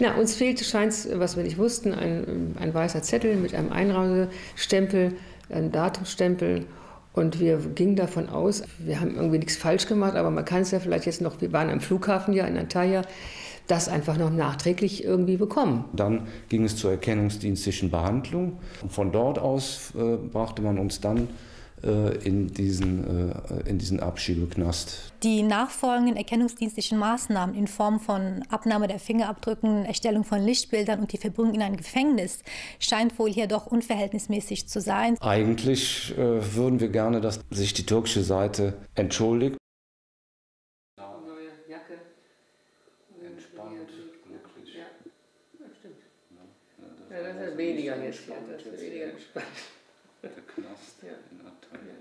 Na, uns fehlte, scheint was wir nicht wussten, ein, ein weißer Zettel mit einem Einreisestempel, einem Datumstempel. Und wir gingen davon aus, wir haben irgendwie nichts falsch gemacht, aber man kann es ja vielleicht jetzt noch, wir waren am Flughafen ja in Antalya, das einfach noch nachträglich irgendwie bekommen. Dann ging es zur erkennungsdienstlichen Behandlung. Und von dort aus äh, brachte man uns dann in diesen, äh, in diesen Abschiebeknast. Die nachfolgenden erkennungsdienstlichen Maßnahmen in Form von Abnahme der Fingerabdrücken, Erstellung von Lichtbildern und die Verbringung in ein Gefängnis scheint wohl hier doch unverhältnismäßig zu sein. Eigentlich äh, würden wir gerne, dass sich die türkische Seite entschuldigt. Entspannt, glücklich. Ja, das stimmt. Ja, das ist weniger jetzt. Das ist weniger entspannt. Der Knast ja. in Antalya.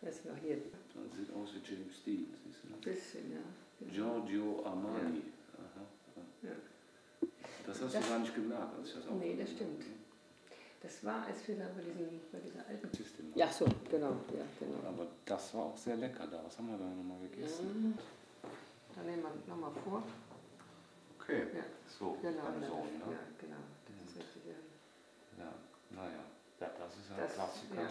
Das ist noch hier. Das sieht aus wie James Dean, siehst du? Ein bisschen, ja. Giorgio Armani. Ja. Aha. Ja. Das hast das, du gar nicht gemerkt, als ich das auch Nee, das stimmt. Das war, als wir da bei, diesem, bei dieser alten System. Ja, so, genau, ja, genau. Aber das war auch sehr lecker da. Was haben wir da nochmal gegessen? Ja. Dann nehmen wir nochmal vor. Okay, ja. so, genau, eine Sohn, ne? Ja, genau, das ist richtig. Ja, naja. Ja, das ist ein das, Klassiker. Ja,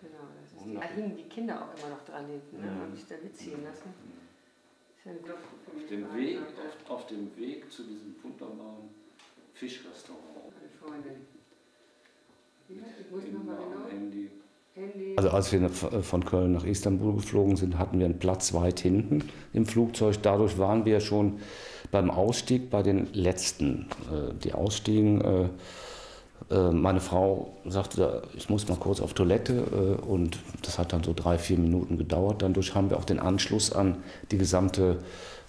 genau, das ist die, da hingen die Kinder auch immer noch dran hinten, ne? Mhm. habe ich da mitziehen lassen. Mhm. Auf dem, Weg, auf, auf, dem Weg zu diesem wunderbaren Fischrestaurant. Freundin. Ich muss nochmal genau. Handy. Also als wir von Köln nach Istanbul geflogen sind, hatten wir einen Platz weit hinten im Flugzeug. Dadurch waren wir schon beim Ausstieg bei den letzten. Äh, die ausstiegen äh, äh, meine Frau sagte, ich muss mal kurz auf Toilette äh, und das hat dann so drei, vier Minuten gedauert. Dadurch haben wir auch den Anschluss an die gesamte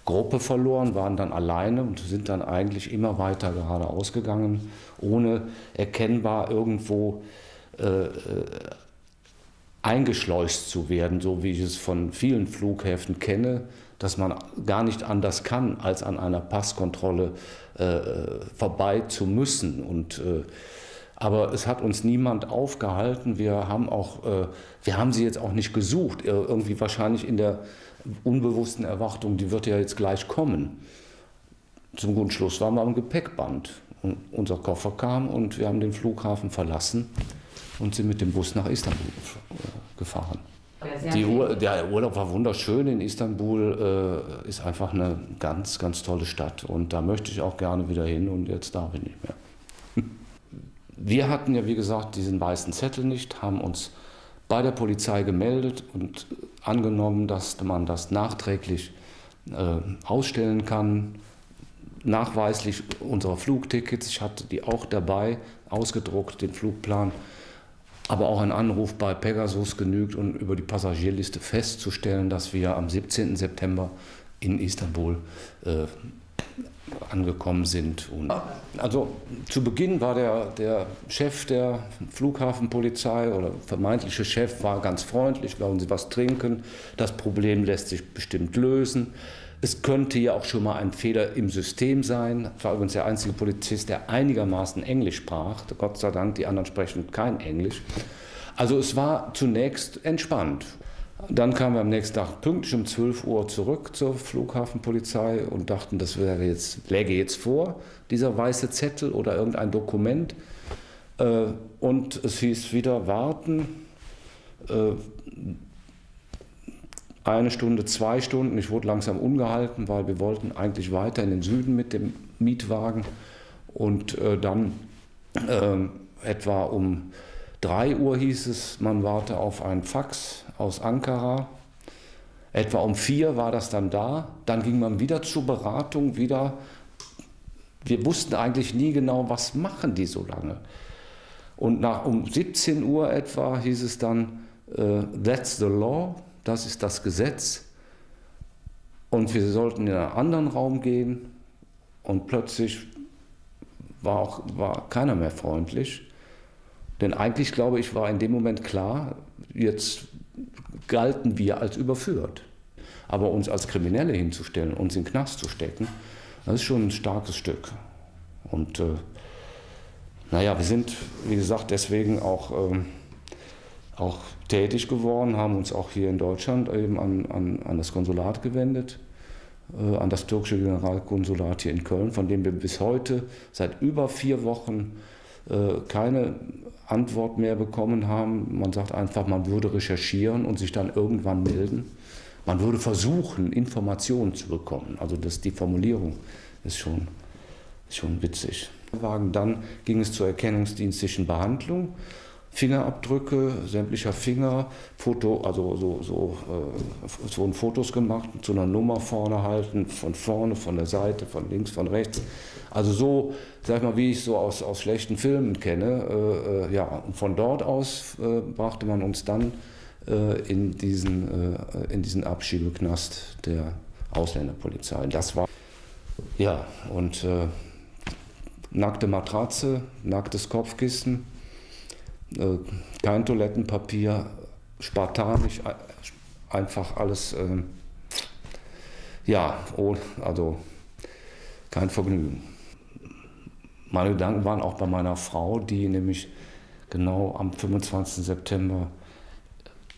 Gruppe verloren, waren dann alleine und sind dann eigentlich immer weiter geradeaus gegangen, ohne erkennbar irgendwo äh, eingeschleust zu werden, so wie ich es von vielen Flughäfen kenne, dass man gar nicht anders kann, als an einer Passkontrolle äh, vorbei zu müssen. Und äh, aber es hat uns niemand aufgehalten. Wir haben, auch, äh, wir haben sie jetzt auch nicht gesucht. Irgendwie wahrscheinlich in der unbewussten Erwartung, die wird ja jetzt gleich kommen. Zum guten Schluss waren wir am Gepäckband. Und unser Koffer kam und wir haben den Flughafen verlassen und sind mit dem Bus nach Istanbul äh, gefahren. Ur der Urlaub war wunderschön in Istanbul, äh, ist einfach eine ganz, ganz tolle Stadt und da möchte ich auch gerne wieder hin und jetzt darf ich nicht mehr. Wir hatten ja, wie gesagt, diesen weißen Zettel nicht, haben uns bei der Polizei gemeldet und angenommen, dass man das nachträglich äh, ausstellen kann. Nachweislich unsere Flugtickets, ich hatte die auch dabei, ausgedruckt, den Flugplan. Aber auch ein Anruf bei Pegasus genügt, um über die Passagierliste festzustellen, dass wir am 17. September in Istanbul äh, angekommen sind. Und also zu Beginn war der, der Chef der Flughafenpolizei oder vermeintliche Chef war ganz freundlich, wollen Sie was trinken, das Problem lässt sich bestimmt lösen. Es könnte ja auch schon mal ein Fehler im System sein. Ich war übrigens der einzige Polizist, der einigermaßen Englisch sprach. Gott sei Dank, die anderen sprechen kein Englisch. Also es war zunächst entspannt. Dann kamen wir am nächsten Tag pünktlich um 12 Uhr zurück zur Flughafenpolizei und dachten, das wäre jetzt, läge jetzt vor, dieser weiße Zettel oder irgendein Dokument. Äh, und es hieß wieder warten. Äh, eine Stunde, zwei Stunden. Ich wurde langsam ungehalten, weil wir wollten eigentlich weiter in den Süden mit dem Mietwagen. Und äh, dann etwa um 3 Uhr hieß es, man warte auf ein Fax aus Ankara. Etwa um 4 war das dann da. Dann ging man wieder zur Beratung, wieder. Wir wussten eigentlich nie genau, was machen die so lange. Und nach um 17 Uhr etwa hieß es dann, uh, that's the law, das ist das Gesetz. Und wir sollten in einen anderen Raum gehen. Und plötzlich war, auch, war keiner mehr freundlich. Denn eigentlich, glaube ich, war in dem Moment klar, jetzt galten wir als überführt. Aber uns als Kriminelle hinzustellen, uns in den Knast zu stecken, das ist schon ein starkes Stück. Und äh, naja, wir sind, wie gesagt, deswegen auch, äh, auch tätig geworden, haben uns auch hier in Deutschland eben an, an, an das Konsulat gewendet äh, an das türkische Generalkonsulat hier in Köln, von dem wir bis heute seit über vier Wochen keine Antwort mehr bekommen haben. Man sagt einfach, man würde recherchieren und sich dann irgendwann melden. Man würde versuchen, Informationen zu bekommen. Also das, die Formulierung ist schon, ist schon witzig. Dann ging es zur erkennungsdienstlichen Behandlung. Fingerabdrücke sämtlicher Finger, Foto, also so, so, äh, so Fotos gemacht, zu einer Nummer vorne halten, von vorne, von der Seite, von links, von rechts. Also so, sag ich mal, wie ich so aus, aus schlechten Filmen kenne. Äh, äh, ja, und von dort aus äh, brachte man uns dann äh, in, diesen, äh, in diesen Abschiebeknast der Ausländerpolizei. Das war, ja, und nackte Matratze, nacktes Kopfkissen kein Toilettenpapier, spartanisch, einfach alles, äh, ja, oh, also kein Vergnügen. Meine Gedanken waren auch bei meiner Frau, die nämlich genau am 25. September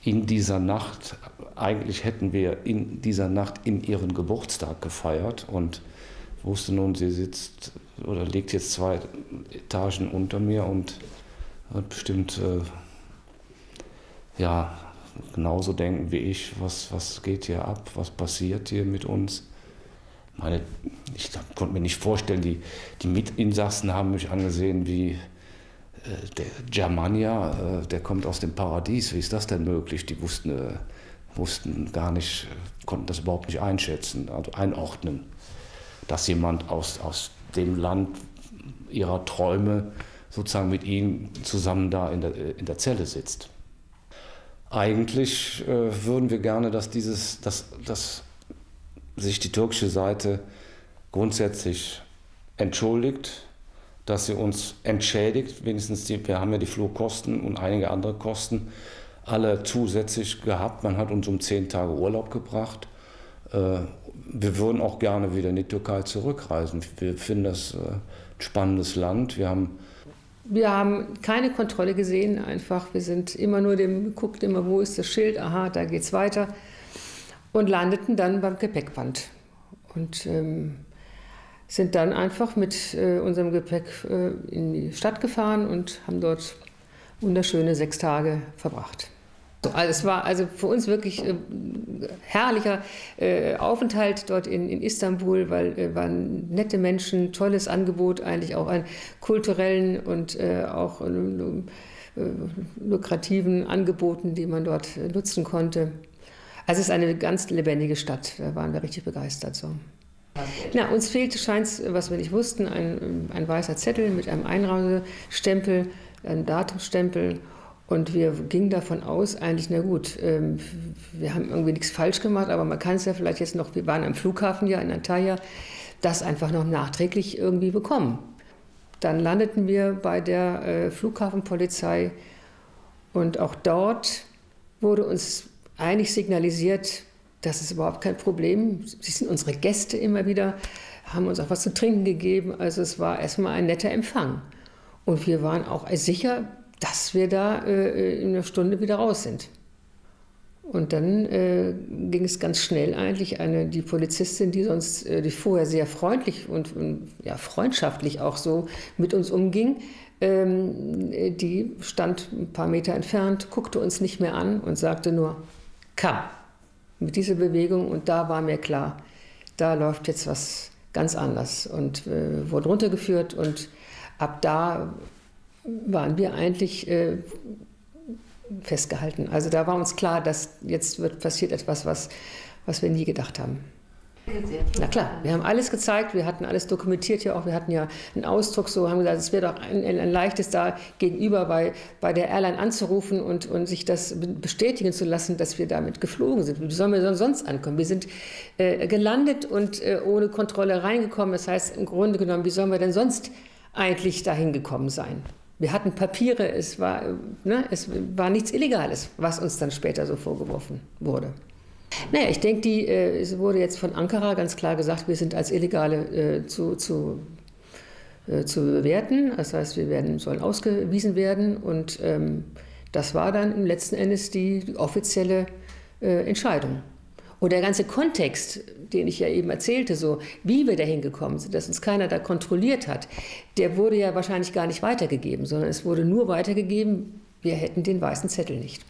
in dieser Nacht, eigentlich hätten wir in dieser Nacht in ihren Geburtstag gefeiert und wusste nun, sie sitzt oder liegt jetzt zwei Etagen unter mir und wird bestimmt äh, ja, genauso denken wie ich, was, was geht hier ab, was passiert hier mit uns. Meine, ich konnte mir nicht vorstellen, die, die Mitinsassen haben mich angesehen wie äh, der Germania, äh, der kommt aus dem Paradies, wie ist das denn möglich? Die wussten, äh, wussten gar nicht, konnten das überhaupt nicht einschätzen, also einordnen, dass jemand aus, aus dem Land ihrer Träume sozusagen mit ihm zusammen da in der, in der Zelle sitzt. Eigentlich äh, würden wir gerne, dass, dieses, dass, dass sich die türkische Seite grundsätzlich entschuldigt, dass sie uns entschädigt, wenigstens die, wir haben ja die Flugkosten und einige andere Kosten alle zusätzlich gehabt. Man hat uns um zehn Tage Urlaub gebracht. Äh, wir würden auch gerne wieder in die Türkei zurückreisen. Wir finden das äh, ein spannendes Land. Wir haben wir haben keine Kontrolle gesehen, einfach. Wir sind immer nur dem geguckt, immer wo ist das Schild, aha, da geht's weiter. Und landeten dann beim Gepäckband. Und ähm, sind dann einfach mit äh, unserem Gepäck äh, in die Stadt gefahren und haben dort wunderschöne sechs Tage verbracht. Also es war also für uns wirklich äh, herrlicher äh, Aufenthalt dort in, in Istanbul, weil äh, waren nette Menschen, tolles Angebot eigentlich auch an kulturellen und äh, auch äh, äh, lukrativen Angeboten, die man dort nutzen konnte. Also es ist eine ganz lebendige Stadt, da waren wir richtig begeistert so. Na, uns fehlte, scheint was wir nicht wussten, ein, ein weißer Zettel mit einem Einreisestempel, einem Datumstempel und wir gingen davon aus, eigentlich, na gut, ähm, wir haben irgendwie nichts falsch gemacht, aber man kann es ja vielleicht jetzt noch, wir waren am Flughafen ja in Antalya, das einfach noch nachträglich irgendwie bekommen. Dann landeten wir bei der äh, Flughafenpolizei und auch dort wurde uns eigentlich signalisiert, das ist überhaupt kein Problem. Sie sind unsere Gäste immer wieder, haben uns auch was zu trinken gegeben. Also es war erstmal ein netter Empfang. Und wir waren auch sicher, dass wir da äh, in einer Stunde wieder raus sind. Und dann äh, ging es ganz schnell eigentlich. Eine, die Polizistin, die sonst äh, die vorher sehr freundlich und, und, ja, freundschaftlich auch so mit uns umging, ähm, die stand ein paar Meter entfernt, guckte uns nicht mehr an und sagte nur K mit dieser Bewegung. Und da war mir klar, da läuft jetzt was ganz anders. Und äh, wurde runtergeführt und ab da waren wir eigentlich äh, festgehalten. Also da war uns klar, dass jetzt wird passiert etwas, was, was wir nie gedacht haben. Na klar, wir haben alles gezeigt, wir hatten alles dokumentiert ja auch, wir hatten ja einen Ausdruck so, haben gesagt, es wäre doch ein, ein, leichtes da gegenüber bei, bei der Airline anzurufen und, und sich das bestätigen zu lassen, dass wir damit geflogen sind. Wie sollen wir sonst ankommen? Wir sind äh, gelandet und äh, ohne Kontrolle reingekommen. Das heißt, im Grunde genommen, wie sollen wir denn sonst eigentlich dahin gekommen sein? Wir hatten Papiere, es war, ne, es war nichts Illegales, was uns dann später so vorgeworfen wurde. Naja, ich denke, äh, es wurde jetzt von Ankara ganz klar gesagt, wir sind als Illegale äh, zu, zu, äh, zu bewerten. Das heißt, wir werden, sollen ausgewiesen werden. Und ähm, das war dann im letzten Endes die, die offizielle äh, Entscheidung. Und der ganze Kontext, den ich ja eben erzählte, so wie wir dahin gekommen sind, dass uns keiner da kontrolliert hat, der wurde ja wahrscheinlich gar nicht weitergegeben, sondern es wurde nur weitergegeben, wir hätten den weißen Zettel nicht.